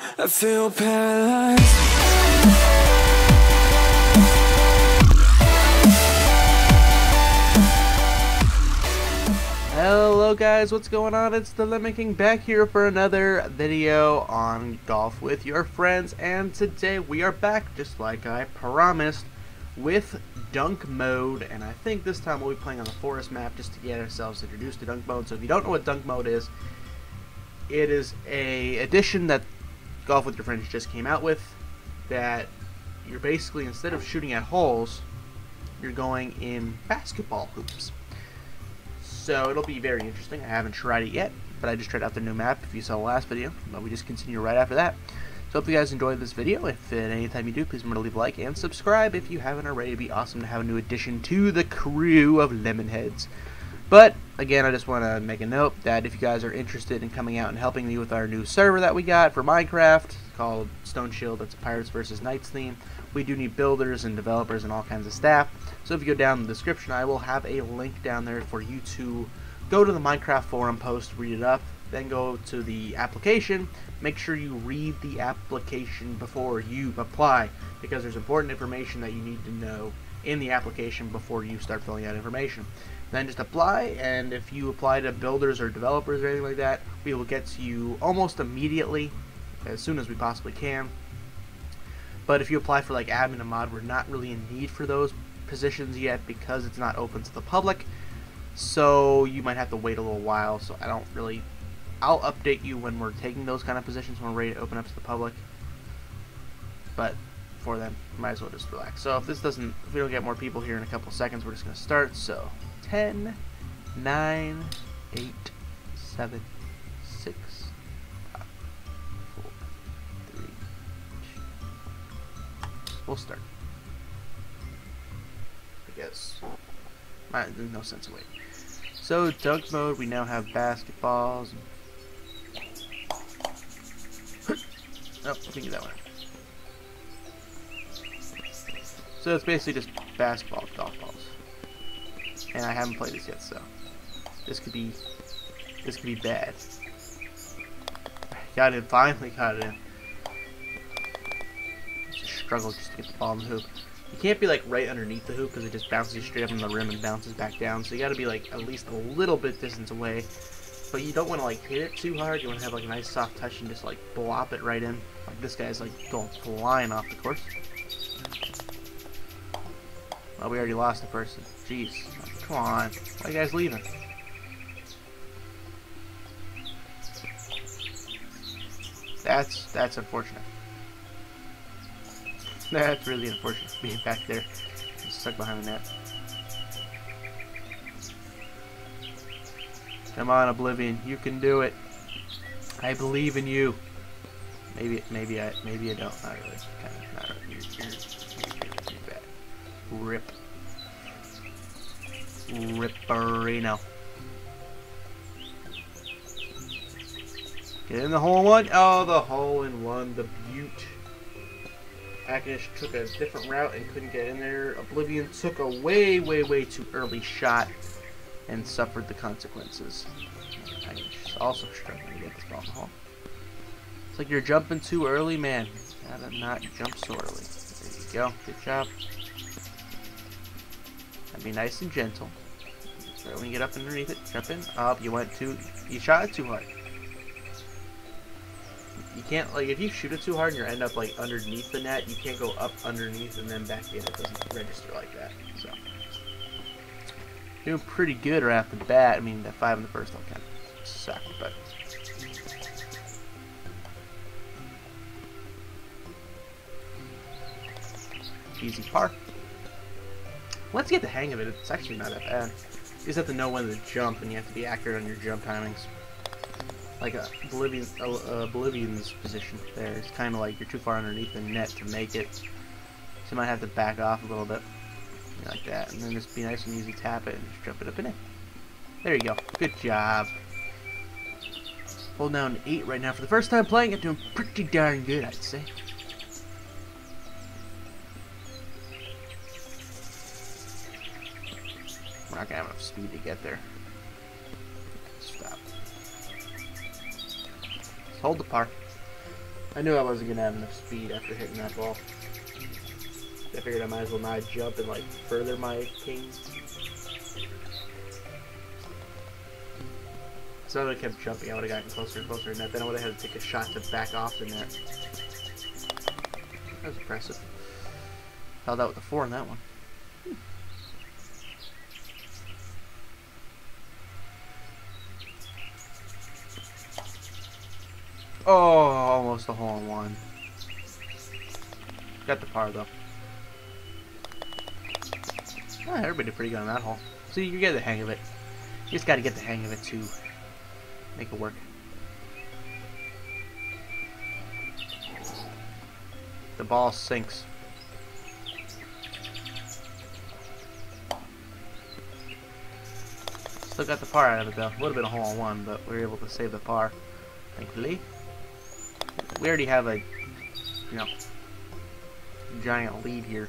I feel paralyzed. Hello guys, what's going on? It's the Lemon King back here for another video on golf with your friends and today we are back just like I promised with dunk mode and I think this time we'll be playing on the forest map just to get ourselves introduced to dunk mode. So if you don't know what dunk mode is, it is a addition that Golf with Your Friends just came out with that you're basically instead of shooting at holes, you're going in basketball hoops. So it'll be very interesting. I haven't tried it yet, but I just tried out the new map if you saw the last video. But we just continue right after that. So hope you guys enjoyed this video. If at any time you do, please remember to leave a like and subscribe if you haven't already. It'd be awesome to have a new addition to the crew of Lemonheads. But again, I just want to make a note that if you guys are interested in coming out and helping me with our new server that we got for Minecraft called Stone Shield, that's a Pirates versus Knights theme, we do need builders and developers and all kinds of staff. So if you go down in the description, I will have a link down there for you to go to the Minecraft forum post, read it up, then go to the application. Make sure you read the application before you apply because there's important information that you need to know in the application before you start filling out information. Then just apply, and if you apply to builders or developers or anything like that, we will get to you almost immediately, as soon as we possibly can. But if you apply for like admin and mod, we're not really in need for those positions yet because it's not open to the public. So you might have to wait a little while. So I don't really. I'll update you when we're taking those kind of positions when we're ready to open up to the public. But for them, might as well just relax. So if this doesn't, if we don't get more people here in a couple seconds, we're just gonna start. So 10, 9, 8, 7, 6, 5, 4, 3, 2, We'll start. I guess. There's no sense of waiting. So, dunk mode, we now have basketballs. oh, me get that one. So it's basically just basketball golf balls. And I haven't played this yet, so this could be this could be bad. Got it, finally got it. It's a struggle just to get the ball in the hoop. You can't be like right underneath the hoop because it just bounces you straight up on the rim and bounces back down. So you got to be like at least a little bit distance away. But you don't want to like hit it too hard. You want to have like a nice soft touch and just like blop it right in. Like this guy's like going flying off the course. Well, we already lost the person. Jeez. Come on. Why are you guys leaving? That's that's unfortunate. That's really unfortunate being back there. Stuck behind the net. Come on, Oblivion. You can do it. I believe in you. Maybe, maybe I, maybe I don't. Not really. Kind of, not really. Rip. Ripperino. Get in the hole in one. Oh, the hole in one. The butte. Agnish took a different route and couldn't get in there. Oblivion took a way, way, way too early shot and suffered the consequences. Agnish is also struggling to get this ball in the hole. It's like you're jumping too early, man. Gotta not jump so early. There you go. Good job. And be nice and gentle. Right when you get up underneath it, jump in. Up, you went too. You shot it too hard. You can't like if you shoot it too hard and you end up like underneath the net, you can't go up underneath and then back in. It doesn't register like that. So doing pretty good right off the bat. I mean, that five in the first one kind of sucked, but. Easy par. Once you get the hang of it, it's actually not that bad. You just have to know when to jump, and you have to be accurate on your jump timings. Like a Bolivian, uh, Oblivion's position there. It's kind of like you're too far underneath the net to make it. So you might have to back off a little bit. Like that. And then just be nice and easy, tap it, and just jump it up in it. There you go. Good job. Hold down 8 right now. For the first time playing it, doing pretty darn good, I'd say. Not gonna have enough speed to get there. Stop. Let's hold the par. I knew I wasn't gonna have enough speed after hitting that ball. I figured I might as well not jump and like further my king. So I kept jumping, I would have gotten closer and closer to net. Then I would have had to take a shot to back off the net. That was impressive. Held out with a four in that one. Oh, almost a hole in one. Got the par though. Oh, everybody did pretty good on that hole. So you get the hang of it. You just got to get the hang of it to make it work. The ball sinks. Still got the par out of it though. Would have been a hole in one, but we were able to save the par, thankfully. We already have a, you know, giant lead here.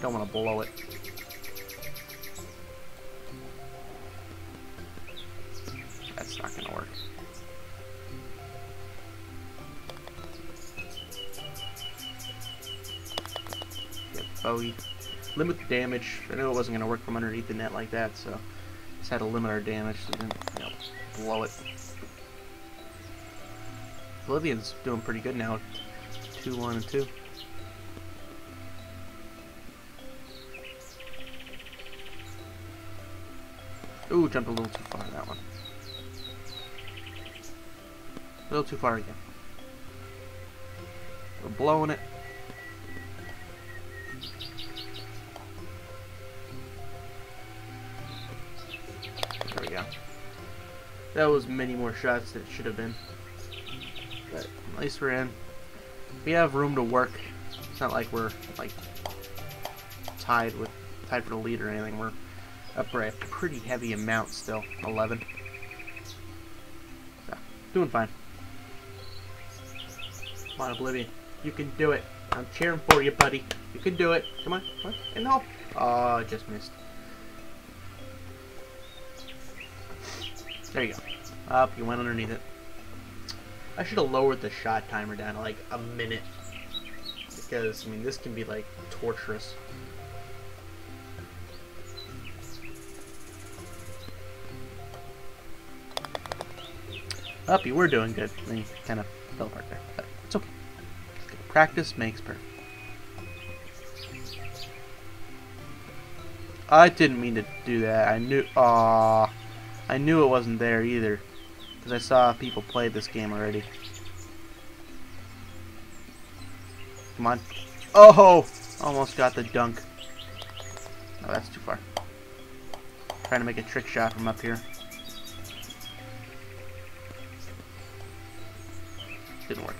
Don't want to blow it. That's not going to work. Yep, bogey. Limit the damage. I knew it wasn't going to work from underneath the net like that, so just had to limit our damage so then, you know, blow it. Oblivion's doing pretty good now. 2 1 and 2. Ooh, jumped a little too far that one. A little too far again. We're blowing it. There we go. That was many more shots than it should have been. But at least we're in. We have room to work. It's not like we're like tied with tied for the lead or anything. We're up by a pretty heavy amount still. 11. So, doing fine. Come on, Oblivion. You can do it. I'm cheering for you, buddy. You can do it. Come on. Come on. And no. Oh, just missed. There you go. Up. You went underneath it. I should have lowered the shot timer down to like a minute. Because, I mean, this can be like torturous. Up, you were doing good. Then you kind of fell apart there. But it's okay. Practice makes perfect. I didn't mean to do that. I knew. Aw. I knew it wasn't there either. Because I saw people play this game already. Come on. Oh! Almost got the dunk. Oh, that's too far. Trying to make a trick shot from up here. Didn't work.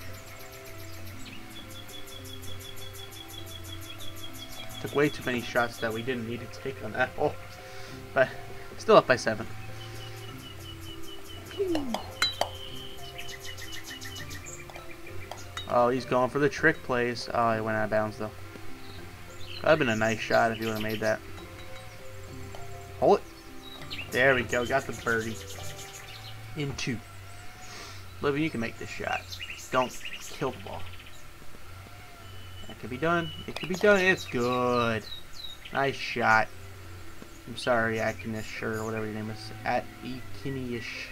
Took way too many shots that we didn't need to take on that hole. But still up by seven. Oh, he's going for the trick plays. Oh, he went out of bounds though. That'd have been a nice shot if he would have made that. Hold it. There we go. Got the birdie. In two. Livy, you can make this shot. Don't kill the ball. That could be done. It could be done. It's good. Nice shot. I'm sorry, Akinish, or whatever your name is. At Ikinish.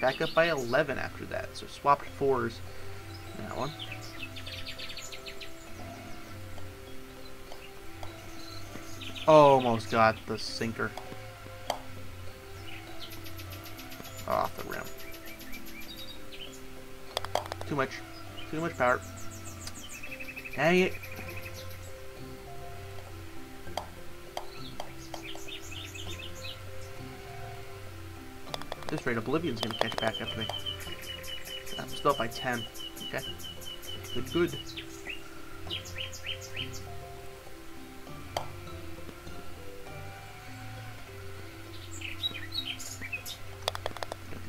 Back up by 11 after that. So swapped fours in that one. Almost got the sinker. Off the rim. Too much. Too much power. Dang it. This rate, Oblivion's gonna catch back up to me. I'm still up by 10. Okay. Good, good.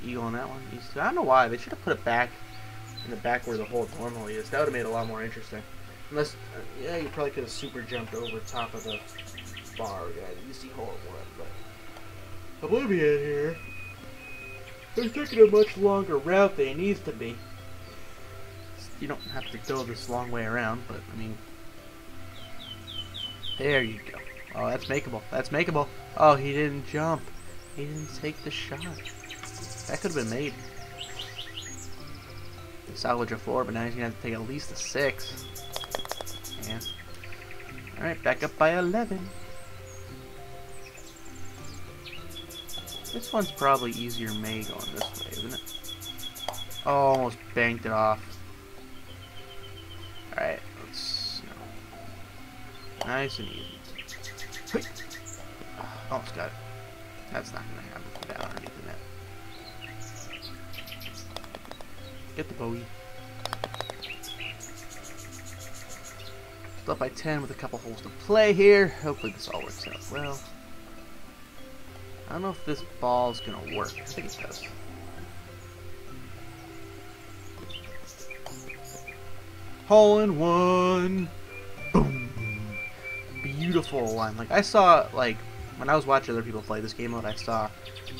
Eagle on that one. I don't know why. They should have put it back in the back where the hole normally is. That would have made it a lot more interesting. Unless, uh, yeah, you probably could have super jumped over top of the bar. Yeah, you see hole one, but Oblivion here. They're taking a much longer route than it needs to be. you don't have to go this long way around, but I mean, there you go. Oh, that's makeable. That's makeable. Oh, he didn't jump. He didn't take the shot. That could have been made. Salvage a four, but now he's gonna have to take at least a six. Yeah. Alright, back up by 11. This one's probably easier made going this way, isn't it? Oh, almost banked it off. Alright, let's... Nice and easy. Almost got it. That's not to happen down underneath the net. Get the bogey. Still up by 10 with a couple holes to play here. Hopefully this all works out well. I don't know if this ball's to work. I think it does. Hole in one. Boom. Beautiful line. Like I saw, like when I was watching other people play this game mode, I saw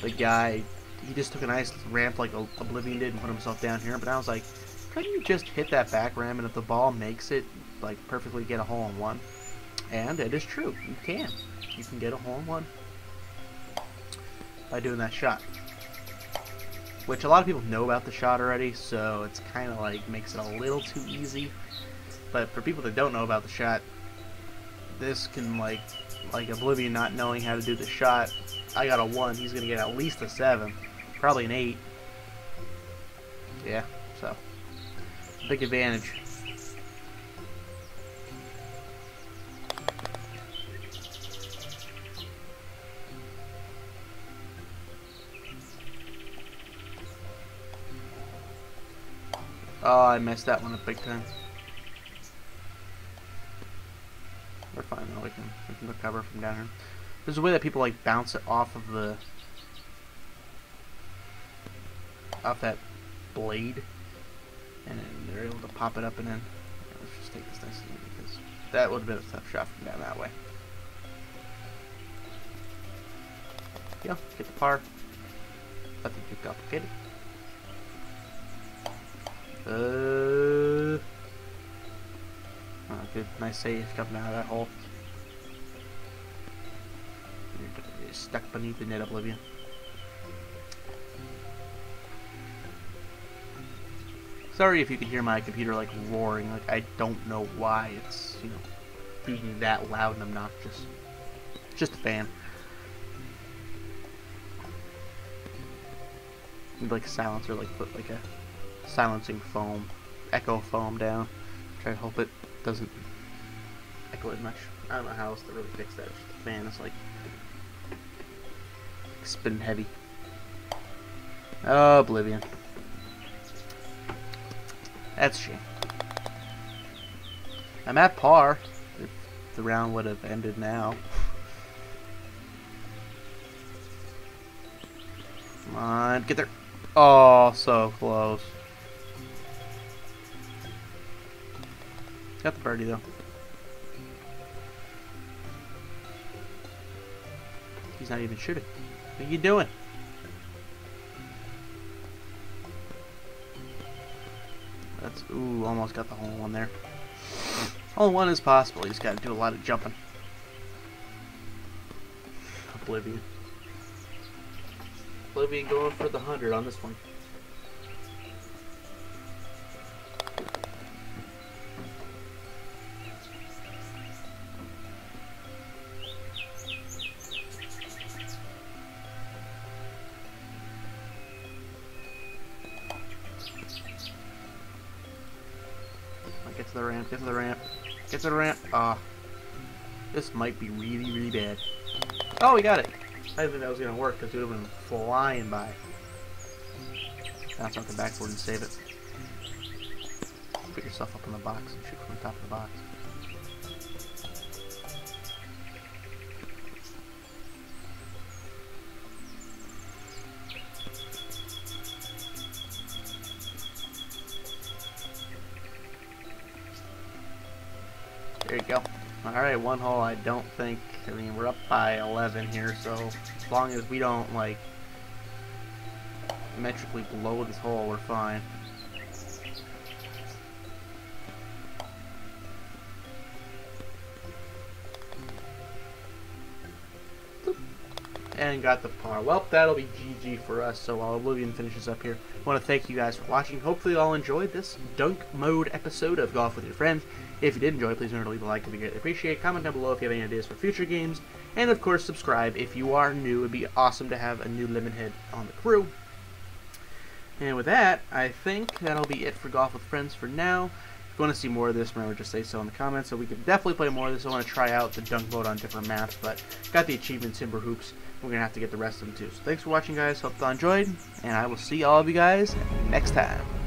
the guy. He just took a nice ramp like Oblivion did and put himself down here. But I was like, couldn't you just hit that back ram and if the ball makes it, like perfectly get a hole in one? And it is true. You can. You can get a hole in one by doing that shot which a lot of people know about the shot already, so it's kind of like makes it a little too easy. But for people that don't know about the shot, this can like, like Oblivion not knowing how to do the shot, I got a 1, he's going to get at least a 7, probably an 8. Yeah, so, big advantage. Oh, I messed that one up big time. We're fine though, we can, we can recover from down here. There's a way that people like bounce it off of the... off that blade. And then they're able to pop it up and in. Let's just take this nice and because that would have been a tough shot from down that way. Yeah, get the par. Nothing too complicated. Uh, oh, good, nice save coming out of that hole. You're stuck beneath the net, Oblivion. Sorry if you can hear my computer like roaring. Like I don't know why it's you know being that loud and obnoxious. Just a fan. like a silencer, like put like a silencing foam, echo foam down. Try to hope it doesn't echo as much. I don't know how else to really fix that. The fan is like spin heavy. Oh, Oblivion. That's shame. I'm at par. If the round would have ended now. Come on, get there. Oh, so close. Got the birdie though. He's not even shooting. What are you doing? That's ooh, almost got the hole one there. Hole one is possible. He's got to do a lot of jumping. Oblivion. Oblivion going for the hundred on this one. Get to the ramp, get to the ramp. Ah, this might be really, really bad. Oh, we got it. I didn't think that was going to work because it would have been flying by. Off the backboard and save it. Put yourself up in the box and shoot from the top of the box. There you go. Alright, one hole I don't think, I mean, we're up by 11 here, so as long as we don't, like, metrically blow this hole, we're fine. and got the par. Well, that'll be GG for us, so while Oblivion finishes up here, I want to thank you guys for watching. Hopefully you all enjoyed this dunk mode episode of Golf With Your Friends. If you did enjoy, please remember to leave a like if you greatly appreciate. Comment down below if you have any ideas for future games. And of course, subscribe if you are new. It would be awesome to have a new Lemonhead on the crew. And with that, I think that'll be it for Golf with Friends for now. If you want to see more of this, remember to say so in the comments. So we can definitely play more of this. I want to try out the dunk mode on different maps, but got the achievement Timber Hoops. We're going to have to get the rest of them too. So thanks for watching, guys. Hope you enjoyed, and I will see all of you guys next time.